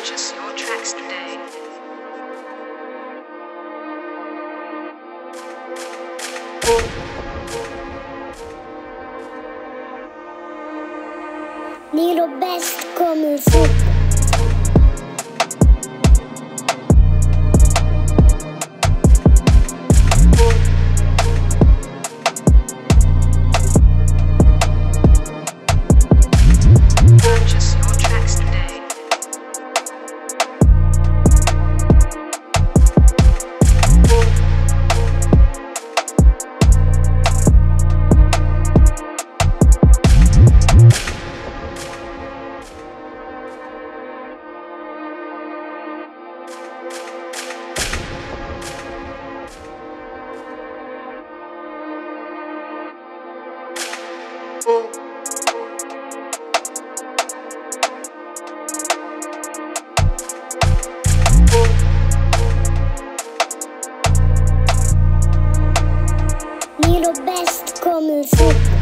Purchase your tracks today. Nilo bäst kommer fort det best, kommer fort